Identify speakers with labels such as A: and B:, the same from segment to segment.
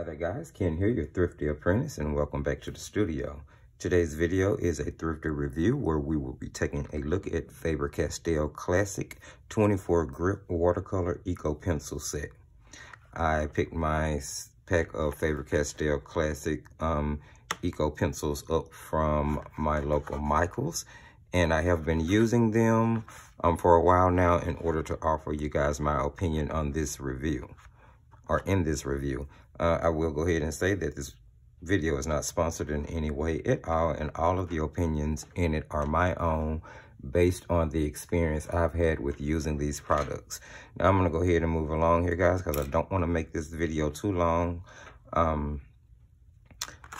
A: Hi there guys, Ken here, your Thrifty Apprentice, and welcome back to the studio. Today's video is a thrifty review where we will be taking a look at Faber-Castell Classic 24 Grip Watercolor Eco Pencil Set. I picked my pack of Faber-Castell Classic um, Eco Pencils up from my local Michaels, and I have been using them um, for a while now in order to offer you guys my opinion on this review, or in this review. Uh, I will go ahead and say that this video is not sponsored in any way at all, and all of the opinions in it are my own based on the experience I've had with using these products. Now, I'm going to go ahead and move along here, guys, because I don't want to make this video too long. Um,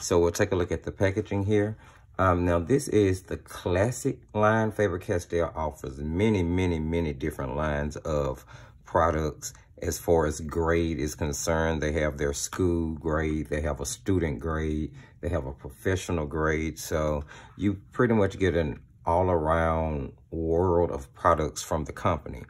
A: so we'll take a look at the packaging here. Um, now, this is the classic line. Faber-Castell offers many, many, many different lines of products as far as grade is concerned. They have their school grade, they have a student grade, they have a professional grade. So you pretty much get an all-around world of products from the company.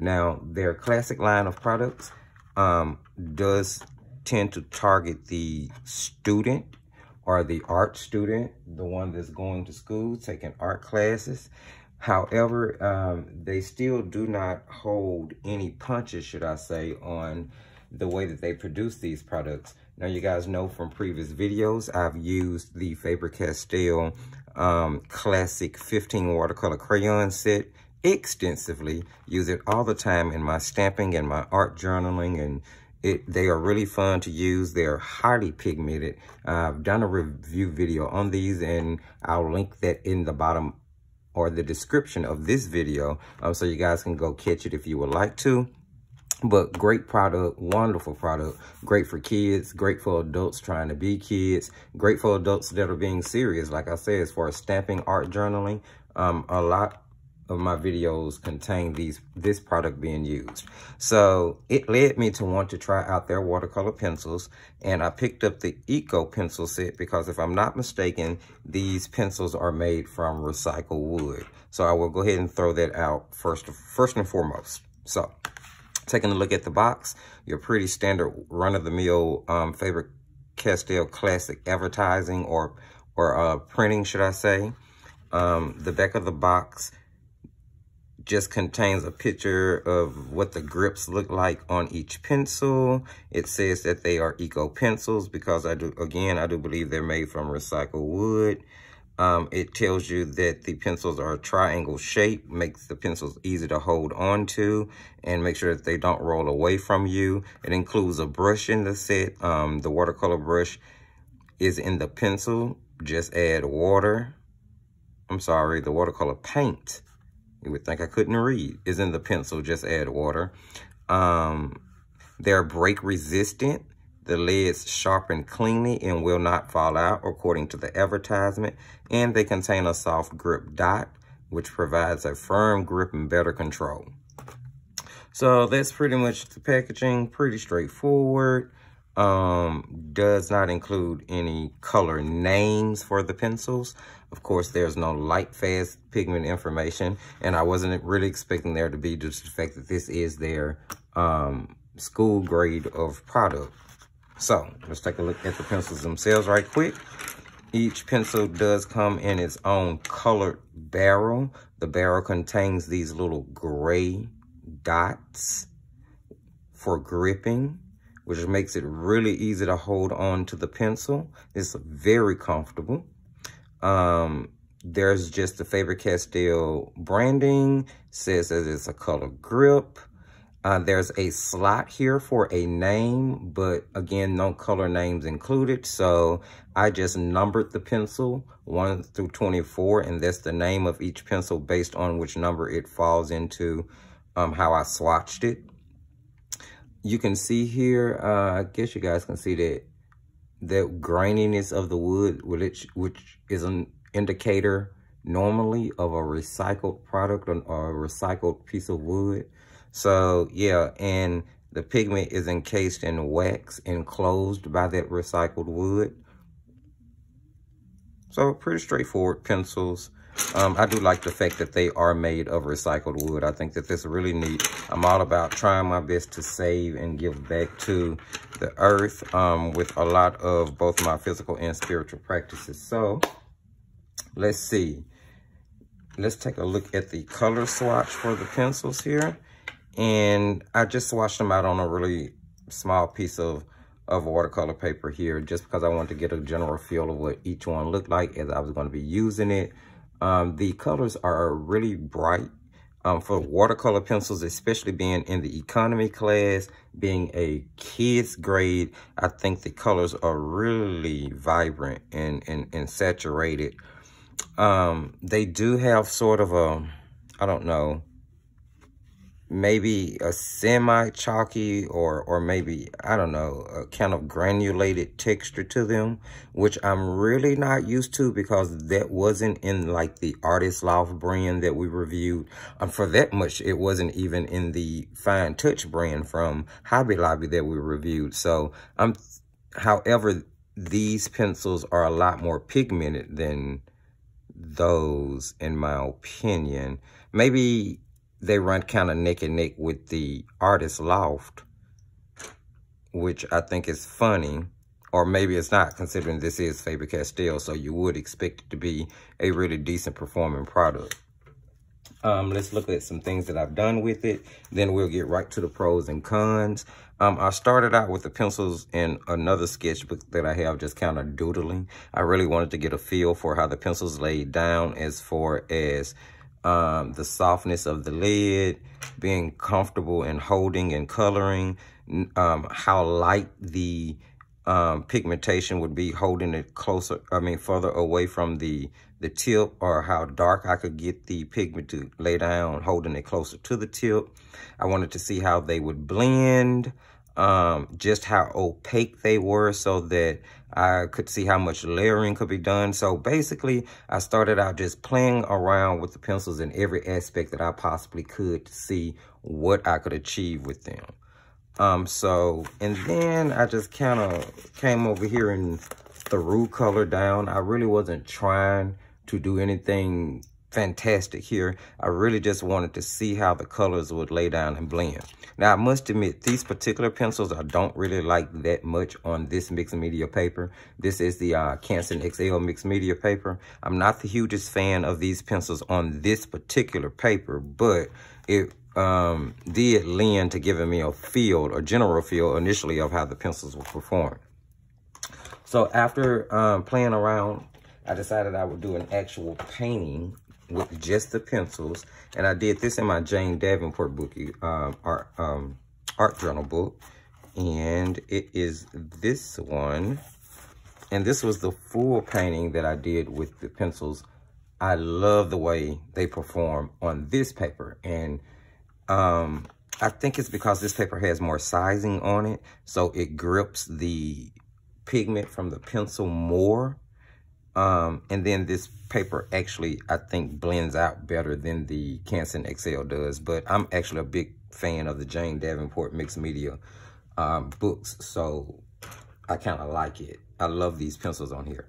A: Now, their classic line of products um, does tend to target the student or the art student, the one that's going to school, taking art classes. However, um, they still do not hold any punches, should I say, on the way that they produce these products. Now, you guys know from previous videos, I've used the Faber-Castell um, Classic 15 watercolor crayon set extensively. Use it all the time in my stamping and my art journaling and it, they are really fun to use. They're highly pigmented. I've done a review video on these and I'll link that in the bottom or the description of this video um, so you guys can go catch it if you would like to. But great product, wonderful product, great for kids, great for adults trying to be kids, great for adults that are being serious, like I said, as far as stamping, art journaling. Um, a lot of my videos contain these this product being used. So it led me to want to try out their watercolor pencils and I picked up the Eco pencil set because if I'm not mistaken, these pencils are made from recycled wood. So I will go ahead and throw that out first, first and foremost. So taking a look at the box, your pretty standard run-of-the-mill um, favorite Castell Classic advertising or, or uh, printing, should I say. Um, the back of the box just contains a picture of what the grips look like on each pencil. It says that they are eco pencils because I do, again, I do believe they're made from recycled wood. Um, it tells you that the pencils are triangle shape, makes the pencils easy to hold on to, and make sure that they don't roll away from you. It includes a brush in the set. Um, the watercolor brush is in the pencil. Just add water. I'm sorry, the watercolor paint you would think I couldn't read. Is in the pencil, just add water. Um, they're break resistant. The lids sharpen cleanly and will not fall out according to the advertisement. And they contain a soft grip dot, which provides a firm grip and better control. So that's pretty much the packaging, pretty straightforward um, does not include any color names for the pencils. Of course, there's no light fast pigment information, and I wasn't really expecting there to be just the fact that this is their um, school grade of product. So let's take a look at the pencils themselves right quick. Each pencil does come in its own colored barrel. The barrel contains these little gray dots for gripping which makes it really easy to hold on to the pencil. It's very comfortable. Um, there's just the Faber-Castell branding, says that it's a color grip. Uh, there's a slot here for a name, but again, no color names included. So I just numbered the pencil 1 through 24, and that's the name of each pencil based on which number it falls into um, how I swatched it you can see here, uh, I guess you guys can see that the graininess of the wood, which, which is an indicator normally of a recycled product or a recycled piece of wood. So yeah, and the pigment is encased in wax enclosed by that recycled wood. So pretty straightforward pencils. Um, I do like the fact that they are made of recycled wood. I think that this is really neat. I'm all about trying my best to save and give back to the earth um, with a lot of both my physical and spiritual practices. So let's see. Let's take a look at the color swatch for the pencils here. And I just swatched them out on a really small piece of of watercolor paper here just because I wanted to get a general feel of what each one looked like as I was going to be using it. Um, the colors are really bright um, for watercolor pencils, especially being in the economy class, being a kid's grade, I think the colors are really vibrant and, and, and saturated. Um, they do have sort of a, I don't know, maybe a semi-chalky or or maybe, I don't know, a kind of granulated texture to them, which I'm really not used to because that wasn't in like the Artist Loft brand that we reviewed. Um, for that much, it wasn't even in the Fine Touch brand from Hobby Lobby that we reviewed. So, I'm, however, these pencils are a lot more pigmented than those, in my opinion. Maybe they run kind of neck and neck with the Artist Loft, which I think is funny. Or maybe it's not, considering this is Faber-Castell, so you would expect it to be a really decent performing product. Um, let's look at some things that I've done with it. Then we'll get right to the pros and cons. Um, I started out with the pencils in another sketchbook that I have just kind of doodling. I really wanted to get a feel for how the pencils laid down as far as um, the softness of the lead, being comfortable in holding and coloring, um, how light the um, pigmentation would be holding it closer, I mean, further away from the, the tip or how dark I could get the pigment to lay down, holding it closer to the tip. I wanted to see how they would blend, um, just how opaque they were so that I could see how much layering could be done. So basically, I started out just playing around with the pencils in every aspect that I possibly could to see what I could achieve with them. Um, so, and then I just kind of came over here and threw color down. I really wasn't trying to do anything fantastic here. I really just wanted to see how the colors would lay down and blend. Now, I must admit, these particular pencils I don't really like that much on this mixed media paper. This is the uh, Canson XL mixed media paper. I'm not the hugest fan of these pencils on this particular paper, but it um, did lend to giving me a feel, a general feel initially of how the pencils will perform. So after um, playing around, I decided I would do an actual painting with just the pencils. And I did this in my Jane Davenport book, um, art, um, art journal book. And it is this one. And this was the full painting that I did with the pencils. I love the way they perform on this paper. And um, I think it's because this paper has more sizing on it. So it grips the pigment from the pencil more. Um, and then this paper actually, I think, blends out better than the Canson XL does. But I'm actually a big fan of the Jane Davenport mixed media um, books. So I kind of like it. I love these pencils on here.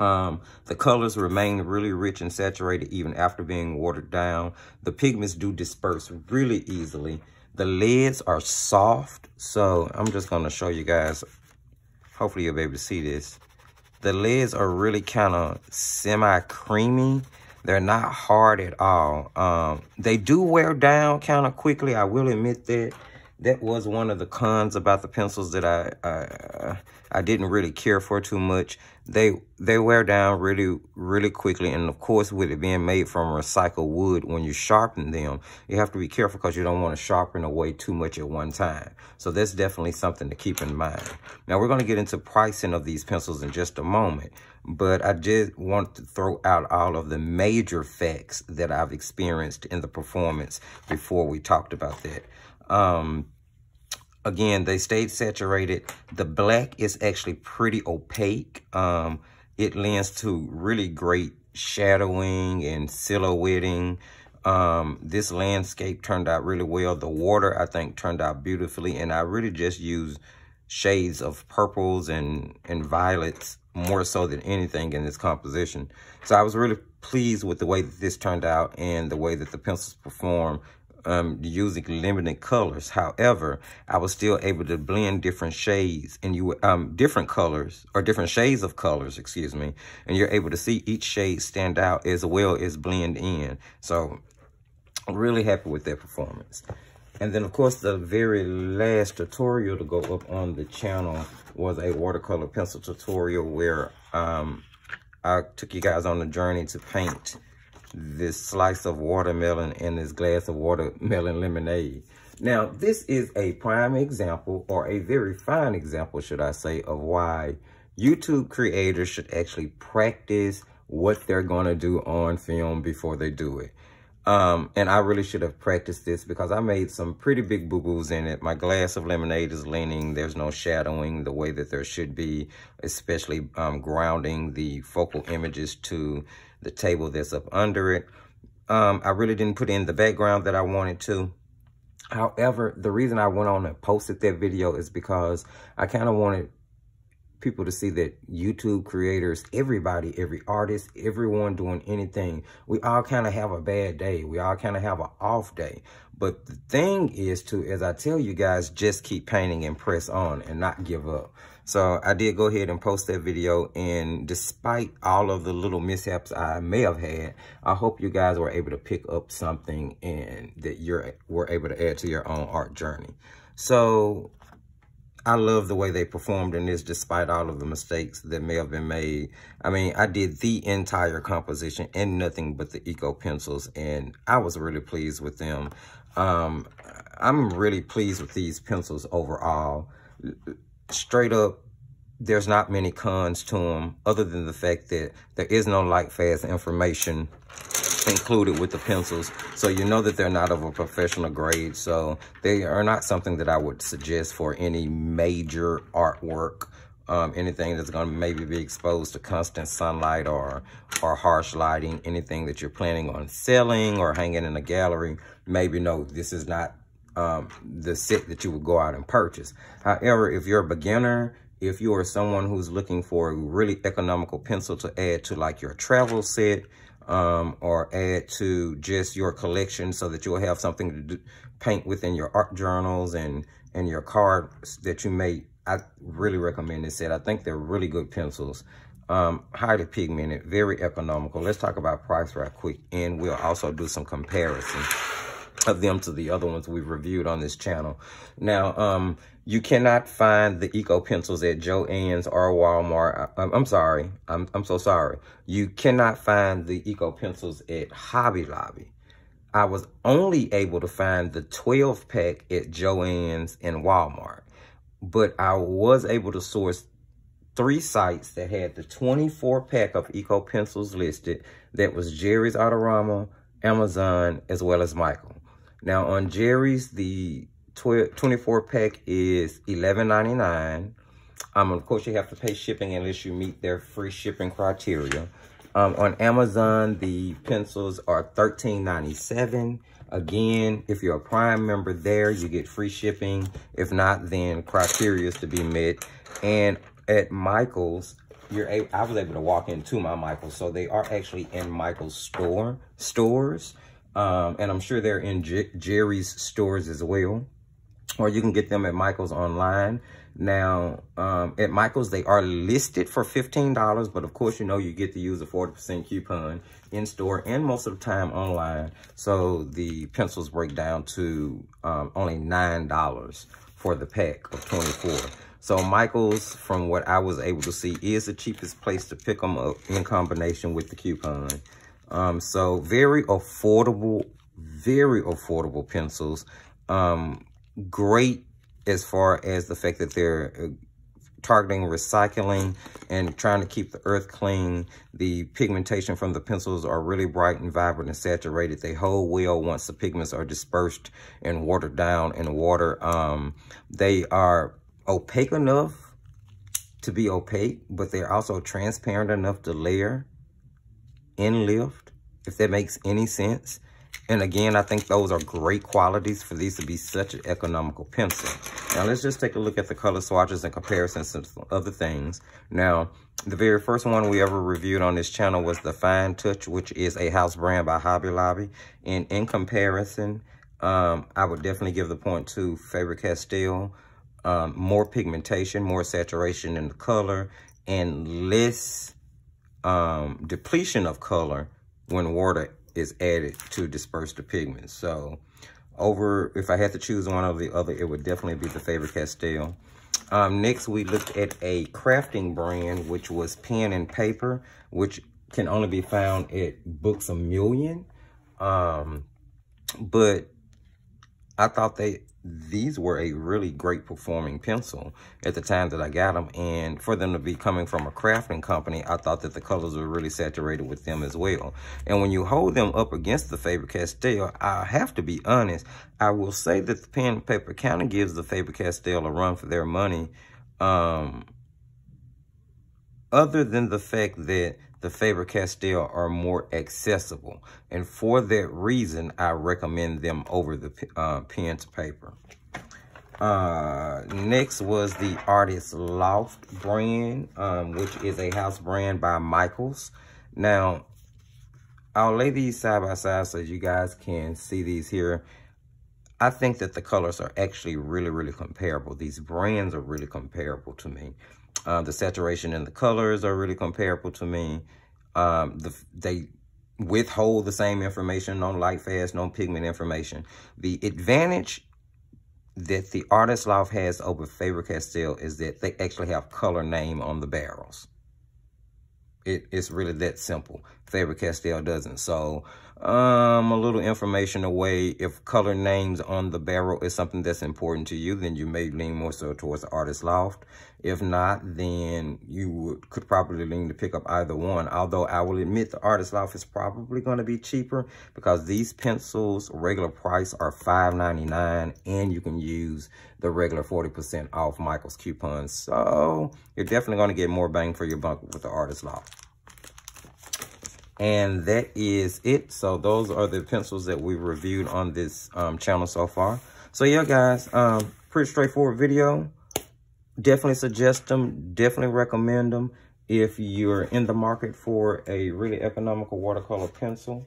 A: Um, the colors remain really rich and saturated even after being watered down. The pigments do disperse really easily. The lids are soft. So I'm just going to show you guys. Hopefully you'll be able to see this. The lids are really kind of semi-creamy. They're not hard at all. Um, they do wear down kind of quickly. I will admit that. That was one of the cons about the pencils that I, I I didn't really care for too much. They they wear down really, really quickly. And of course, with it being made from recycled wood, when you sharpen them, you have to be careful because you don't want to sharpen away too much at one time. So that's definitely something to keep in mind. Now, we're going to get into pricing of these pencils in just a moment. But I did want to throw out all of the major facts that I've experienced in the performance before we talked about that. Um, Again, they stayed saturated. The black is actually pretty opaque. Um, it lends to really great shadowing and silhouetting. Um, this landscape turned out really well. The water, I think, turned out beautifully. And I really just used shades of purples and, and violets more so than anything in this composition. So I was really pleased with the way that this turned out and the way that the pencils perform um, using limited colors. However, I was still able to blend different shades and you um, different colors or different shades of colors, excuse me, and you're able to see each shade stand out as well as blend in. So I'm really happy with that performance. And then, of course, the very last tutorial to go up on the channel was a watercolor pencil tutorial where um, I took you guys on a journey to paint this slice of watermelon and this glass of watermelon lemonade. Now, this is a prime example or a very fine example, should I say, of why YouTube creators should actually practice what they're going to do on film before they do it. Um, and I really should have practiced this because I made some pretty big boo-boos in it. My glass of lemonade is leaning. There's no shadowing the way that there should be, especially um, grounding the focal images to the table that's up under it. Um, I really didn't put in the background that I wanted to. However, the reason I went on and posted that video is because I kind of wanted people to see that YouTube creators, everybody, every artist, everyone doing anything, we all kind of have a bad day. We all kind of have an off day. But the thing is to, as I tell you guys, just keep painting and press on and not give up. So I did go ahead and post that video. And despite all of the little mishaps I may have had, I hope you guys were able to pick up something and that you're were able to add to your own art journey. So I love the way they performed in this despite all of the mistakes that may have been made. I mean, I did the entire composition and nothing but the Eco pencils, and I was really pleased with them. Um, I'm really pleased with these pencils overall. Straight up, there's not many cons to them other than the fact that there is no light fast information included with the pencils. So you know that they're not of a professional grade. So they are not something that I would suggest for any major artwork. Um, anything that's going to maybe be exposed to constant sunlight or or harsh lighting, anything that you're planning on selling or hanging in a gallery, maybe no, this is not um, the set that you would go out and purchase. However, if you're a beginner, if you are someone who's looking for a really economical pencil to add to like your travel set, um, or add to just your collection so that you'll have something to do, paint within your art journals and, and your cards that you may, I really recommend this set. I think they're really good pencils. Um, highly pigmented, very economical. Let's talk about price right quick. And we'll also do some comparison them to the other ones we've reviewed on this channel. Now, um, you cannot find the Eco pencils at Joann's or Walmart. I, I'm sorry. I'm, I'm so sorry. You cannot find the Eco pencils at Hobby Lobby. I was only able to find the 12 pack at Joann's and Walmart. But I was able to source three sites that had the 24 pack of Eco pencils listed. That was Jerry's Artarama, Amazon, as well as Michael. Now on Jerry's, the 24 pack is $11.99. Um, of course, you have to pay shipping unless you meet their free shipping criteria. Um, on Amazon, the pencils are $13.97. Again, if you're a Prime member there, you get free shipping. If not, then criteria is to be met. And at Michael's, you're able, I was able to walk into my Michael's, so they are actually in Michael's store stores. Um, and I'm sure they're in J Jerry's stores as well or you can get them at Michael's online. Now, um, at Michael's, they are listed for $15, but of course, you know, you get to use a 40% coupon in store and most of the time online. So the pencils break down to um, only $9 for the pack of 24. So Michael's, from what I was able to see, is the cheapest place to pick them up in combination with the coupon. Um, so very affordable, very affordable pencils. Um, great as far as the fact that they're uh, targeting recycling and trying to keep the earth clean. The pigmentation from the pencils are really bright and vibrant and saturated. They hold well once the pigments are dispersed and watered down in water. Um, they are opaque enough to be opaque, but they're also transparent enough to layer and lift, if that makes any sense. And again, I think those are great qualities for these to be such an economical pencil. Now, let's just take a look at the color swatches and comparisons to other things. Now, the very first one we ever reviewed on this channel was the Fine Touch, which is a house brand by Hobby Lobby. And in comparison, um, I would definitely give the point to Faber-Castell. Um, more pigmentation, more saturation in the color, and less um, depletion of color when water is added to disperse the pigments. So over, if I had to choose one or the other, it would definitely be the Faber-Castell. Um, next, we looked at a crafting brand, which was pen and paper, which can only be found at Books A Million. Um, but I thought they these were a really great performing pencil at the time that I got them. And for them to be coming from a crafting company, I thought that the colors were really saturated with them as well. And when you hold them up against the Faber-Castell, I have to be honest, I will say that the pen and paper kind of gives the Faber-Castell a run for their money. Um, other than the fact that the Faber-Castell are more accessible. And for that reason, I recommend them over the uh, pen to paper. Uh, next was the Artist Loft brand, um, which is a house brand by Michaels. Now, I'll lay these side by side so you guys can see these here. I think that the colors are actually really, really comparable. These brands are really comparable to me. Uh, the saturation and the colors are really comparable to me. Um, the, they withhold the same information, no light fast, no pigment information. The advantage that the Artist Loft has over Faber-Castell is that they actually have color name on the barrels. It, it's really that simple. Faber-Castell doesn't. So um, a little information away. If color names on the barrel is something that's important to you, then you may lean more so towards the Artist Loft. If not, then you would, could probably lean to pick up either one. Although I will admit the Artist Loft is probably going to be cheaper because these pencils, regular price, are $5.99 and you can use the regular 40% off Michael's coupons. So you're definitely going to get more bang for your buck with the Artist Loft. And that is it. So those are the pencils that we reviewed on this um, channel so far. So yeah, guys, um, pretty straightforward video. Definitely suggest them. Definitely recommend them if you're in the market for a really economical watercolor pencil.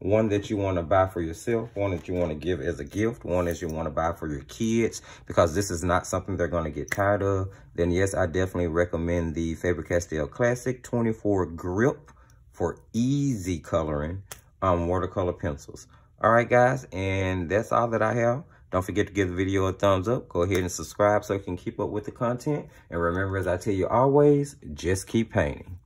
A: One that you want to buy for yourself, one that you want to give as a gift, one that you want to buy for your kids, because this is not something they're going to get tired of, then yes, I definitely recommend the Faber-Castell Classic 24 Grip for easy coloring on watercolor pencils. All right, guys, and that's all that I have. Don't forget to give the video a thumbs up. Go ahead and subscribe so you can keep up with the content. And remember, as I tell you always, just keep painting.